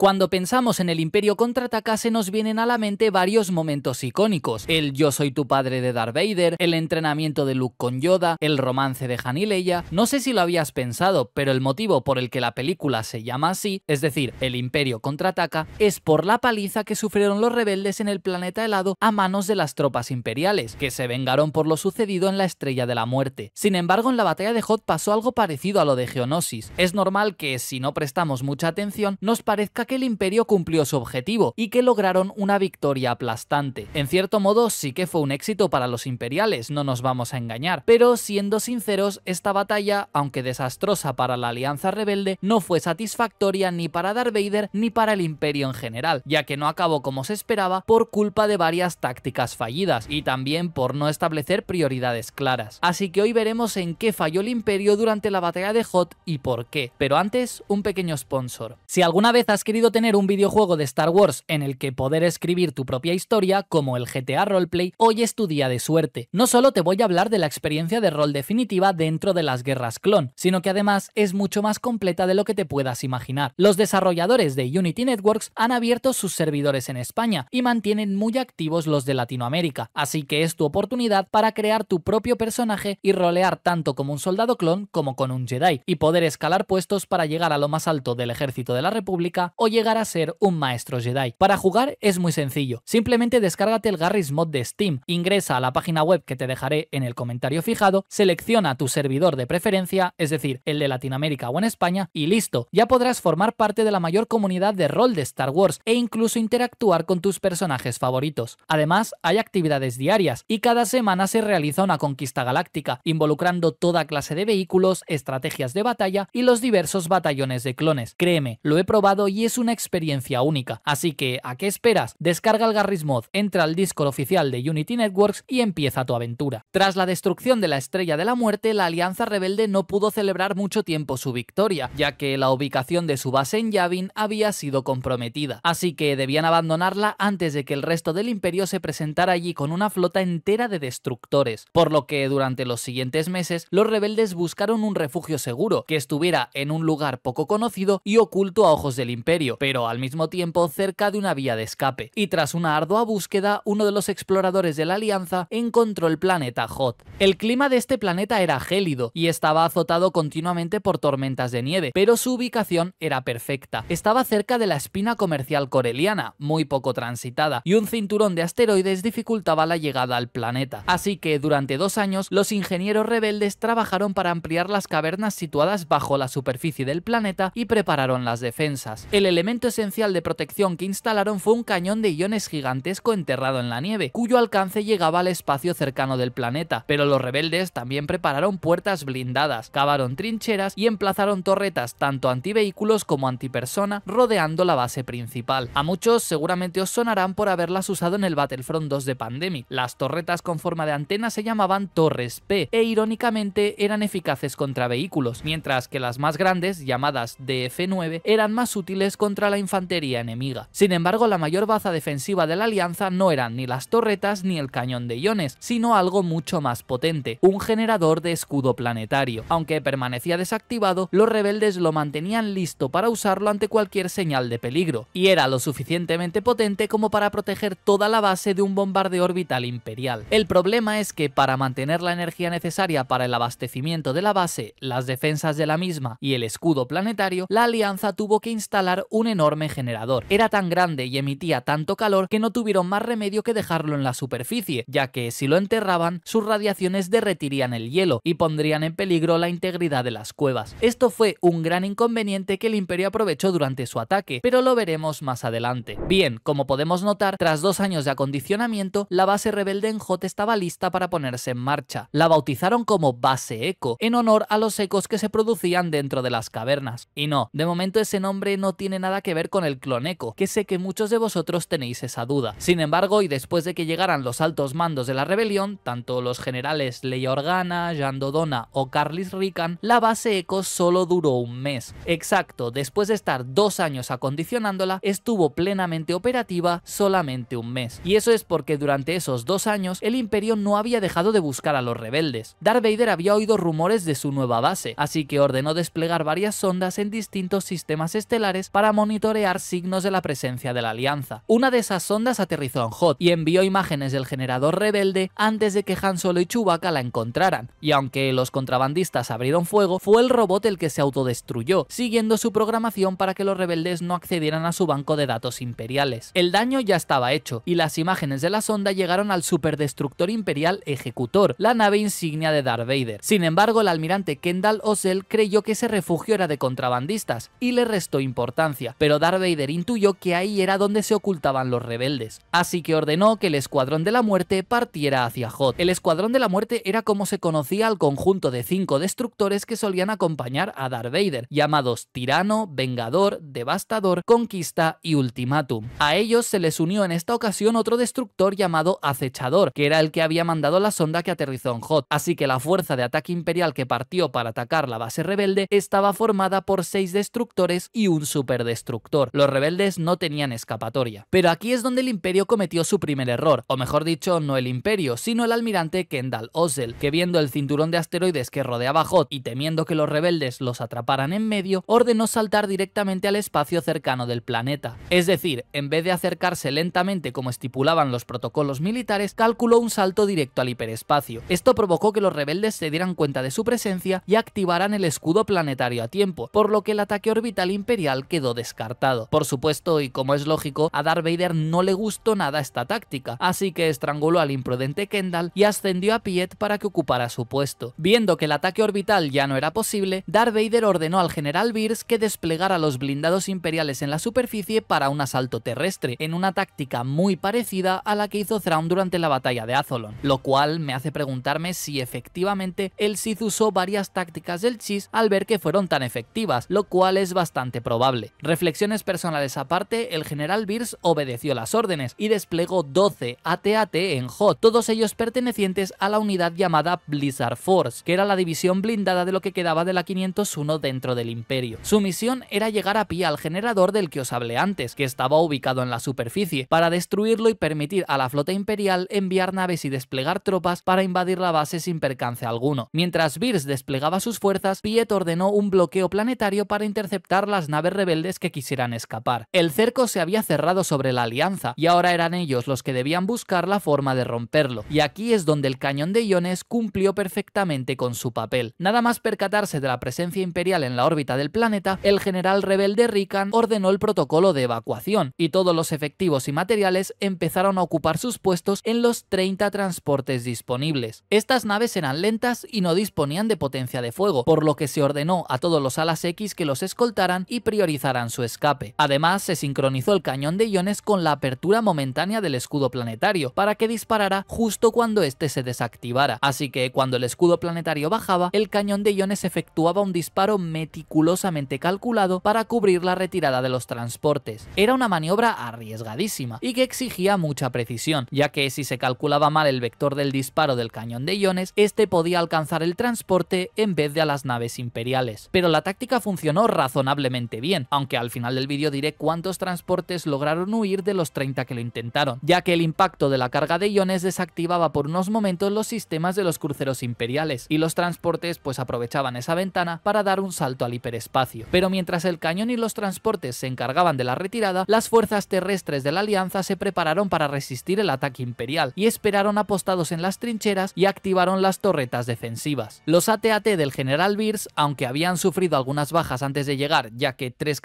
Cuando pensamos en el Imperio contraataca se nos vienen a la mente varios momentos icónicos. El Yo soy tu padre de Darth Vader, el entrenamiento de Luke con Yoda, el romance de Han y Leia. No sé si lo habías pensado, pero el motivo por el que la película se llama así, es decir, el Imperio contraataca, es por la paliza que sufrieron los rebeldes en el planeta helado a manos de las tropas imperiales, que se vengaron por lo sucedido en la Estrella de la Muerte. Sin embargo, en la batalla de Hoth pasó algo parecido a lo de Geonosis. Es normal que, si no prestamos mucha atención, nos parezca que el imperio cumplió su objetivo y que lograron una victoria aplastante. En cierto modo sí que fue un éxito para los imperiales, no nos vamos a engañar, pero siendo sinceros, esta batalla, aunque desastrosa para la alianza rebelde, no fue satisfactoria ni para Darth Vader ni para el imperio en general, ya que no acabó como se esperaba por culpa de varias tácticas fallidas y también por no establecer prioridades claras. Así que hoy veremos en qué falló el imperio durante la batalla de Hoth y por qué. Pero antes, un pequeño sponsor. Si alguna vez has querido tener un videojuego de Star Wars en el que poder escribir tu propia historia, como el GTA Roleplay, hoy es tu día de suerte. No solo te voy a hablar de la experiencia de rol definitiva dentro de las guerras clon, sino que además es mucho más completa de lo que te puedas imaginar. Los desarrolladores de Unity Networks han abierto sus servidores en España y mantienen muy activos los de Latinoamérica, así que es tu oportunidad para crear tu propio personaje y rolear tanto como un soldado clon como con un Jedi, y poder escalar puestos para llegar a lo más alto del ejército de la República llegar a ser un maestro Jedi. Para jugar es muy sencillo, simplemente descárgate el Garry's Mod de Steam, ingresa a la página web que te dejaré en el comentario fijado, selecciona tu servidor de preferencia, es decir, el de Latinoamérica o en España, y listo, ya podrás formar parte de la mayor comunidad de rol de Star Wars e incluso interactuar con tus personajes favoritos. Además, hay actividades diarias y cada semana se realiza una conquista galáctica, involucrando toda clase de vehículos, estrategias de batalla y los diversos batallones de clones. Créeme, lo he probado y es una experiencia única. Así que, ¿a qué esperas? Descarga el Garry's Mod, entra al Discord oficial de Unity Networks y empieza tu aventura. Tras la destrucción de la Estrella de la Muerte, la Alianza Rebelde no pudo celebrar mucho tiempo su victoria, ya que la ubicación de su base en Yavin había sido comprometida. Así que debían abandonarla antes de que el resto del imperio se presentara allí con una flota entera de destructores. Por lo que durante los siguientes meses, los rebeldes buscaron un refugio seguro, que estuviera en un lugar poco conocido y oculto a ojos del imperio, pero al mismo tiempo cerca de una vía de escape. Y tras una ardua búsqueda, uno de los exploradores de la Alianza encontró el planeta Hoth. El clima de este planeta era gélido y estaba azotado continuamente por tormentas de nieve, pero su ubicación era perfecta. Estaba cerca de la espina comercial coreliana, muy poco transitada, y un cinturón de asteroides dificultaba la llegada al planeta. Así que durante dos años los ingenieros rebeldes trabajaron para ampliar las cavernas situadas bajo la superficie del planeta y prepararon las defensas. El elemento esencial de protección que instalaron fue un cañón de iones gigantesco enterrado en la nieve, cuyo alcance llegaba al espacio cercano del planeta, pero los rebeldes también prepararon puertas blindadas, cavaron trincheras y emplazaron torretas tanto antivehículos como antipersona rodeando la base principal. A muchos seguramente os sonarán por haberlas usado en el Battlefront 2 de Pandemic. Las torretas con forma de antena se llamaban Torres P e irónicamente eran eficaces contra vehículos, mientras que las más grandes, llamadas DF9, eran más útiles contra la infantería enemiga. Sin embargo, la mayor baza defensiva de la alianza no eran ni las torretas ni el cañón de iones, sino algo mucho más potente, un generador de escudo planetario. Aunque permanecía desactivado, los rebeldes lo mantenían listo para usarlo ante cualquier señal de peligro, y era lo suficientemente potente como para proteger toda la base de un bombardeo orbital imperial. El problema es que para mantener la energía necesaria para el abastecimiento de la base, las defensas de la misma y el escudo planetario, la alianza tuvo que instalar un enorme generador. Era tan grande y emitía tanto calor que no tuvieron más remedio que dejarlo en la superficie, ya que si lo enterraban, sus radiaciones derretirían el hielo y pondrían en peligro la integridad de las cuevas. Esto fue un gran inconveniente que el imperio aprovechó durante su ataque, pero lo veremos más adelante. Bien, como podemos notar, tras dos años de acondicionamiento, la base rebelde en Hot estaba lista para ponerse en marcha. La bautizaron como Base Eco, en honor a los ecos que se producían dentro de las cavernas. Y no, de momento ese nombre no tiene nada que ver con el clon Eco, que sé que muchos de vosotros tenéis esa duda. Sin embargo, y después de que llegaran los altos mandos de la rebelión, tanto los generales Leia Organa, Jean Dodona o Carlis Rican, la base Eco solo duró un mes. Exacto, después de estar dos años acondicionándola, estuvo plenamente operativa solamente un mes. Y eso es porque durante esos dos años el imperio no había dejado de buscar a los rebeldes. Darth Vader había oído rumores de su nueva base, así que ordenó desplegar varias sondas en distintos sistemas estelares para monitorear signos de la presencia de la Alianza. Una de esas sondas aterrizó en Hot y envió imágenes del generador rebelde antes de que Han Solo y Chewbacca la encontraran, y aunque los contrabandistas abrieron fuego, fue el robot el que se autodestruyó, siguiendo su programación para que los rebeldes no accedieran a su banco de datos imperiales. El daño ya estaba hecho, y las imágenes de la sonda llegaron al superdestructor imperial Ejecutor, la nave insignia de Darth Vader. Sin embargo, el almirante Kendall Ossel creyó que ese refugio era de contrabandistas, y le restó importancia, pero Darth Vader intuyó que ahí era donde se ocultaban los rebeldes, así que ordenó que el Escuadrón de la Muerte partiera hacia Hot. El Escuadrón de la Muerte era como se conocía al conjunto de cinco destructores que solían acompañar a Darth Vader, llamados Tirano, Vengador, Devastador, Conquista y Ultimatum. A ellos se les unió en esta ocasión otro destructor llamado Acechador, que era el que había mandado la sonda que aterrizó en Hot, así que la fuerza de ataque imperial que partió para atacar la base rebelde estaba formada por seis destructores y un superdestructor. Los rebeldes no tenían escapatoria. Pero aquí es donde el imperio cometió su primer error, o mejor dicho, no el imperio, sino el almirante Kendall Ossel, que viendo el cinturón de asteroides que rodeaba Hot y temiendo que los rebeldes los atraparan en medio, ordenó saltar directamente al espacio cercano del planeta. Es decir, en vez de acercarse lentamente como estipulaban los protocolos militares, calculó un salto directo al hiperespacio. Esto provocó que los rebeldes se dieran cuenta de su presencia y activaran el escudo planetario a tiempo, por lo que el ataque orbital imperial quedó descartado. Por supuesto, y como es lógico, a Darth Vader no le gustó nada esta táctica, así que estranguló al imprudente Kendall y ascendió a Piet para que ocupara su puesto. Viendo que el ataque orbital ya no era posible, Darth Vader ordenó al general Beers que desplegara los blindados imperiales en la superficie para un asalto terrestre, en una táctica muy parecida a la que hizo Thrawn durante la batalla de Azolon, lo cual me hace preguntarme si efectivamente el Sith usó varias tácticas del Chis al ver que fueron tan efectivas, lo cual es bastante probable. Reflexiones personales aparte, el general Beers obedeció las órdenes y desplegó 12 AT-AT en Hot, todos ellos pertenecientes a la unidad llamada Blizzard Force, que era la división blindada de lo que quedaba de la 501 dentro del imperio. Su misión era llegar a pie al generador del que os hablé antes, que estaba ubicado en la superficie, para destruirlo y permitir a la flota imperial enviar naves y desplegar tropas para invadir la base sin percance alguno. Mientras Beers desplegaba sus fuerzas, Piet ordenó un bloqueo planetario para interceptar las naves rebeldes que quisieran escapar. El cerco se había cerrado sobre la alianza y ahora eran ellos los que debían buscar la forma de romperlo, y aquí es donde el cañón de iones cumplió perfectamente con su papel. Nada más percatarse de la presencia imperial en la órbita del planeta, el general rebelde Rikan ordenó el protocolo de evacuación, y todos los efectivos y materiales empezaron a ocupar sus puestos en los 30 transportes disponibles. Estas naves eran lentas y no disponían de potencia de fuego, por lo que se ordenó a todos los alas X que los escoltaran y priorizaran su escape. Además, se sincronizó el cañón de iones con la apertura momentánea del escudo planetario, para que disparara justo cuando este se desactivara, así que cuando el escudo planetario bajaba, el cañón de iones efectuaba un disparo meticulosamente calculado para cubrir la retirada de los transportes. Era una maniobra arriesgadísima y que exigía mucha precisión, ya que si se calculaba mal el vector del disparo del cañón de iones, este podía alcanzar el transporte en vez de a las naves imperiales. Pero la táctica funcionó razonablemente bien, aunque al final del vídeo diré cuántos transportes lograron huir de los 30 que lo intentaron, ya que el impacto de la carga de iones desactivaba por unos momentos los sistemas de los cruceros imperiales, y los transportes pues aprovechaban esa ventana para dar un salto al hiperespacio. Pero mientras el cañón y los transportes se encargaban de la retirada, las fuerzas terrestres de la Alianza se prepararon para resistir el ataque imperial, y esperaron apostados en las trincheras y activaron las torretas defensivas. Los AT-AT del general Beers, aunque habían sufrido algunas bajas antes de llegar, ya que tres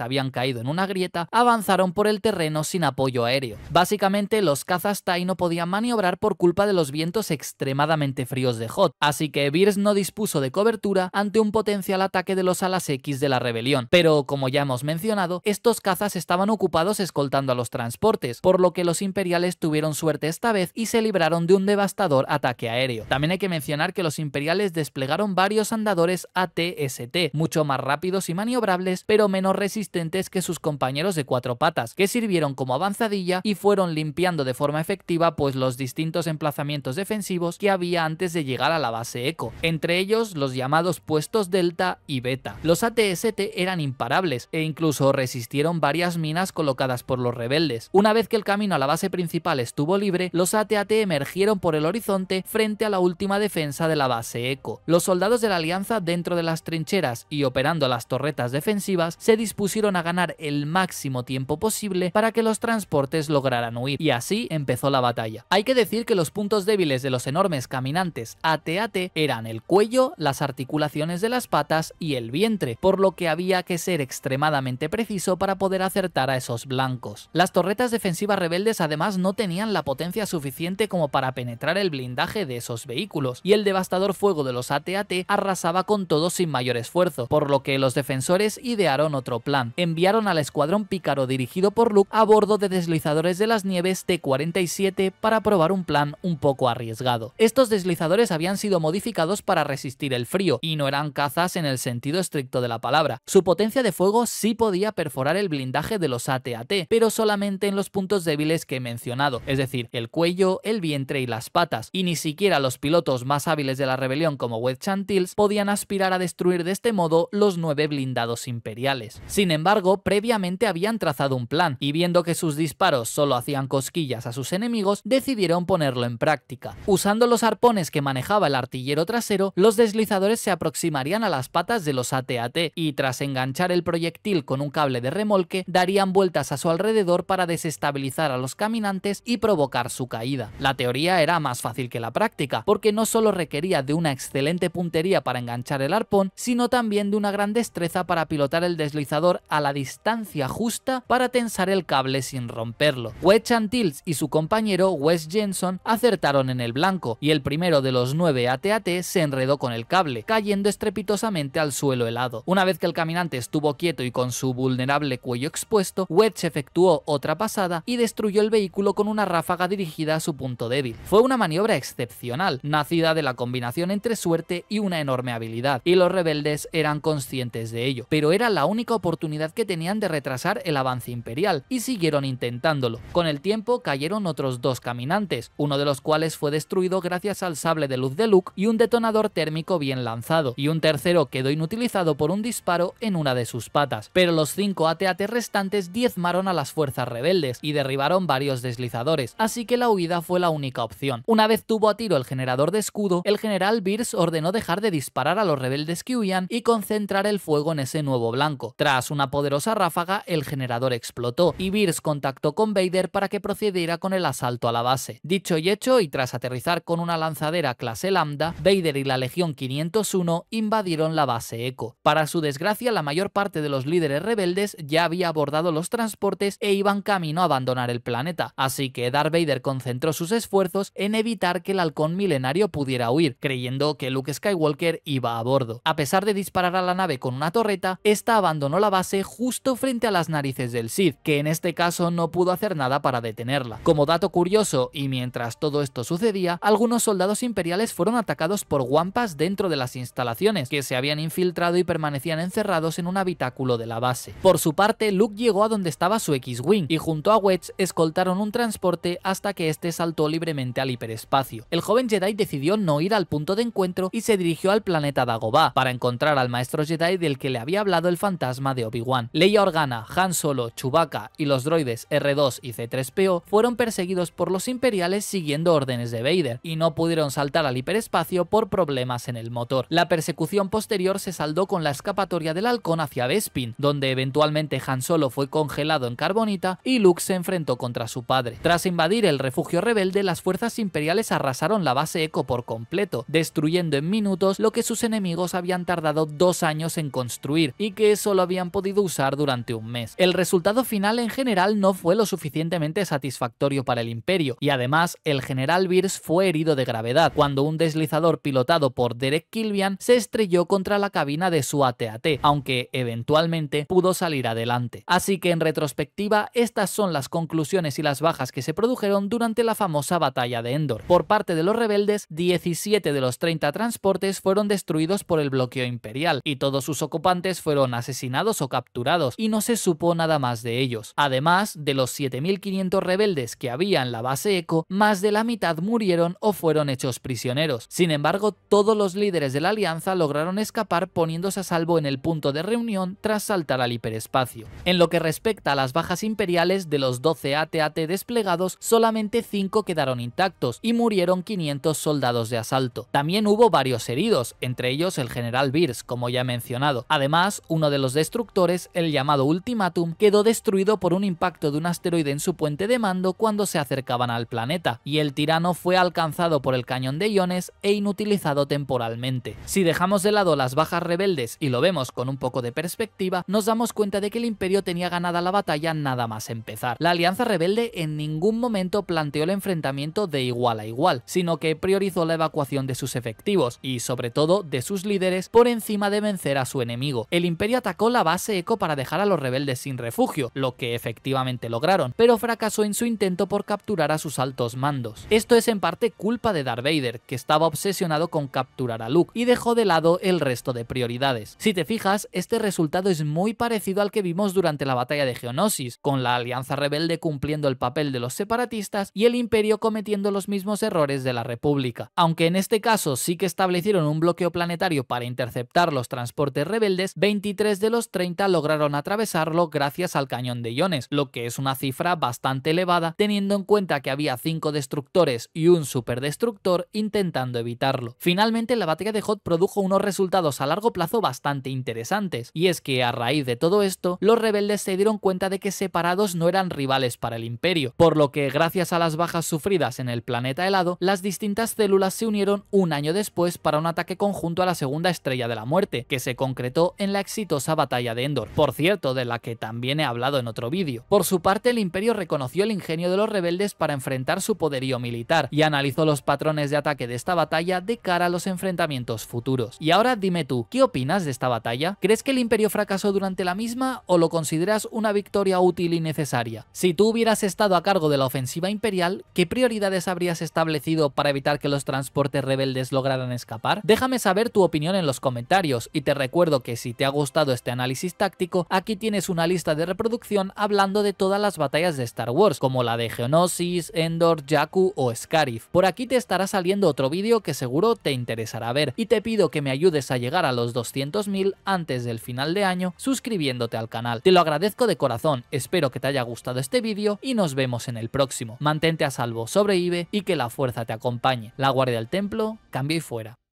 habían caído en una grieta, avanzaron por el terreno sin apoyo aéreo. Básicamente, los cazas TIE no podían maniobrar por culpa de los vientos extremadamente fríos de Hot, así que Beers no dispuso de cobertura ante un potencial ataque de los alas X de la rebelión. Pero, como ya hemos mencionado, estos cazas estaban ocupados escoltando a los transportes, por lo que los imperiales tuvieron suerte esta vez y se libraron de un devastador ataque aéreo. También hay que mencionar que los imperiales desplegaron varios andadores ATST, mucho más rápidos y maniobrables, pero menos resistentes que sus compañeros de cuatro patas, que sirvieron como avanzadilla y fueron limpiando de forma efectiva pues los distintos emplazamientos defensivos que había antes de llegar a la base Eco, entre ellos los llamados puestos Delta y Beta. Los ATST eran imparables e incluso resistieron varias minas colocadas por los rebeldes. Una vez que el camino a la base principal estuvo libre, los ATAT emergieron por el horizonte frente a la última defensa de la base Eco. Los soldados de la Alianza dentro de las trincheras y operando las torretas defensivas se dispusieron a ganar el máximo tiempo posible para que los transportes lograran huir, y así empezó la batalla. Hay que decir que los puntos débiles de los enormes caminantes AT-AT eran el cuello, las articulaciones de las patas y el vientre, por lo que había que ser extremadamente preciso para poder acertar a esos blancos. Las torretas defensivas rebeldes además no tenían la potencia suficiente como para penetrar el blindaje de esos vehículos, y el devastador fuego de los AT-AT arrasaba con todo sin mayor esfuerzo, por lo que los defensores idearon otro plan. Enviaron al escuadrón pícaro dirigido por Luke a bordo de deslizadores de las nieves T-47 para probar un plan un poco arriesgado. Estos deslizadores habían sido modificados para resistir el frío, y no eran cazas en el sentido estricto de la palabra. Su potencia de fuego sí podía perforar el blindaje de los AT-AT, pero solamente en los puntos débiles que he mencionado, es decir, el cuello, el vientre y las patas, y ni siquiera los pilotos más hábiles de la rebelión como Wed Chantils podían aspirar a destruir de este modo los nueve blindados imperiales. Sin embargo, previamente habían trazado un plan, y viendo que sus disparos solo hacían cosquillas a sus enemigos, decidieron ponerlo en práctica. Usando los arpones que manejaba el artillero trasero, los deslizadores se aproximarían a las patas de los AT-AT y tras enganchar el proyectil con un cable de remolque, darían vueltas a su alrededor para desestabilizar a los caminantes y provocar su caída. La teoría era más fácil que la práctica, porque no solo requería de una excelente puntería para enganchar el arpón, sino también de una gran destreza para pilotar el deslizador a la distancia justa para tensar el cable sin romperlo. Wedge Antilles y su compañero Wes Jensen acertaron en el blanco, y el primero de los nueve AT-AT se enredó con el cable, cayendo estrepitosamente al suelo helado. Una vez que el caminante estuvo quieto y con su vulnerable cuello expuesto, Wedge efectuó otra pasada y destruyó el vehículo con una ráfaga dirigida a su punto débil. Fue una maniobra excepcional, nacida de la combinación entre suerte y una enorme habilidad, y los rebeldes eran conscientes de ello, pero era la única oportunidad que tenían de retrasar el avance imperial, y siguieron intentándolo. Con el tiempo cayeron otros dos caminantes, uno de los cuales fue destruido gracias al sable de luz de Luke y un detonador térmico bien lanzado, y un tercero quedó inutilizado por un disparo en una de sus patas, pero los cinco AT-AT restantes diezmaron a las fuerzas rebeldes y derribaron varios deslizadores, así que la huida fue la única opción. Una vez tuvo a tiro el generador de escudo, el general Beers ordenó dejar de disparar a los rebeldes que huían y concentrar el fuego en ese nuevo blanco. Tras una poderosa ráfaga, el generador explotó y Beers contactó con Vader para que procediera con el asalto a la base. Dicho y hecho, y tras aterrizar con una lanzadera clase Lambda, Vader y la Legión 501 invadieron la base Echo. Para su desgracia, la mayor parte de los líderes rebeldes ya había abordado los transportes e iban camino a abandonar el planeta, así que Darth Vader concentró sus esfuerzos en evitar que el halcón milenario pudiera huir, creyendo que Luke Skywalker iba a bordo. A pesar de disparar a la nave con una torreta, esta abandonó la base justo frente a las narices del Sith, que en este caso no pudo hacer nada para detenerla. Como dato curioso, y mientras todo esto sucedía, algunos soldados imperiales fueron atacados por guampas dentro de las instalaciones, que se habían infiltrado y permanecían encerrados en un habitáculo de la base. Por su parte, Luke llegó a donde estaba su X-Wing, y junto a Wedge escoltaron un transporte hasta que este saltó libremente al hiperespacio. El joven Jedi decidió no ir al punto de encuentro y se dirigió al planeta Dagobah para encontrar al maestro Jedi del que le había hablado el fantasma de Obi-Wan. Leia Organa, Han Solo, Chewbacca y los droides R2 y C3PO fueron perseguidos por los imperiales siguiendo órdenes de Vader y no pudieron saltar al hiperespacio por problemas en el motor. La persecución posterior se saldó con la escapatoria del halcón hacia Bespin, donde eventualmente Han Solo fue congelado en carbonita y Luke se enfrentó contra su padre. Tras invadir el refugio rebelde, las fuerzas imperiales arrasaron la base Echo por completo, destruyendo en minutos lo que sus enemigos habían tardado dos años en construir y que solo habían podido usar durante un mes. El resultado final en general no fue lo suficientemente satisfactorio para el imperio, y además el general Beers fue herido de gravedad cuando un deslizador pilotado por Derek Kilvian se estrelló contra la cabina de su AT-AT, aunque eventualmente pudo salir adelante. Así que en retrospectiva, estas son las conclusiones y las bajas que se produjeron durante la famosa batalla de Endor. Por parte de los rebeldes, 17 de los 30 transportes fueron destruidos por el bloqueo imperial, y todos sus ocupantes fueron asesinados o capturados, y no se supo nada más de ellos. Además, de los 7.500 rebeldes que había en la base Echo, más de la mitad murieron o fueron hechos prisioneros. Sin embargo, todos los líderes de la alianza lograron escapar poniéndose a salvo en el punto de reunión tras saltar al hiperespacio. En lo que respecta a las bajas imperiales, de los 12 AT-AT desplegados, solamente 5 quedaron intactos y murieron 500 soldados de asalto. También hubo varios heridos, entre ellos el general Beers, como ya he mencionado. Además, uno de los destructores, el llamado Ultimatum, quedó destruido por un impacto de un asteroide en su puente de mando cuando se acercaban al planeta, y el tirano fue alcanzado por el cañón de iones e inutilizado temporalmente. Si dejamos de lado las bajas rebeldes y lo vemos con un poco de perspectiva, nos damos cuenta de que el imperio tenía ganada la batalla nada más empezar. La alianza rebelde en ningún momento planteó el enfrentamiento de igual a igual, sino que priorizó la evacuación de sus efectivos y sobre todo de sus líderes por encima de vencer a su enemigo. El imperio atacó la base Eco para dejar a los rebeldes sin refugio, lo que efectivamente lograron, pero fracasó en su intento por capturar a sus altos mandos. Esto es en parte culpa de Darth Vader, que estaba obsesionado con capturar a Luke y dejó de lado el resto de prioridades. Si te fijas, este resultado es muy parecido al que vimos durante la batalla de Geonosis, con la alianza rebelde cumpliendo el papel de los separatistas y el imperio cometiendo los mismos errores de la república. Aunque en este caso sí que establecieron un bloqueo planetario para interceptar los transportes rebeldes, 23 de los 30 lograron atravesarlo gracias al cañón de iones, lo que es una cifra bastante elevada teniendo en cuenta que había 5 destructores y un superdestructor intentando evitarlo. Finalmente la batalla de Hot produjo unos resultados a largo plazo bastante interesantes, y es que a raíz de todo esto, los rebeldes se dieron cuenta de que separados no eran rivales para el imperio, por lo que gracias a las bajas sufridas en el planeta helado, las distintas células se unieron un año después para un ataque conjunto a la segunda estrella de la muerte, que se concretó en la exitosa batalla de Endor, por cierto, de la que también he hablado en otro vídeo. Por su parte, el imperio reconoció el ingenio de los rebeldes para enfrentar su poderío militar y analizó los patrones de ataque de esta batalla de cara a los enfrentamientos futuros. Y ahora dime tú, ¿qué opinas de esta batalla? ¿Crees que el imperio fracasó durante la misma o lo consideras una victoria útil y necesaria? Si tú hubieras estado a cargo de la ofensiva imperial, ¿qué prioridades habrías establecido para evitar que los transportes rebeldes lograran escapar? Déjame saber tu opinión en los comentarios y te recuerdo que si te ha gustado este análisis táctico, aquí tienes una lista de reproducción hablando de todas las batallas de Star Wars, como la de Geonosis, Endor, Jakku o Scarif. Por aquí te estará saliendo otro vídeo que seguro te interesará ver y te pido que me ayudes a llegar a los 200.000 antes del final de año suscribiéndote al canal. Te lo agradezco de corazón, espero que te haya gustado este vídeo y nos vemos en el próximo. Mantente a salvo, sobrevive y que la fuerza te acompañe. La guardia del templo, cambio y fuera.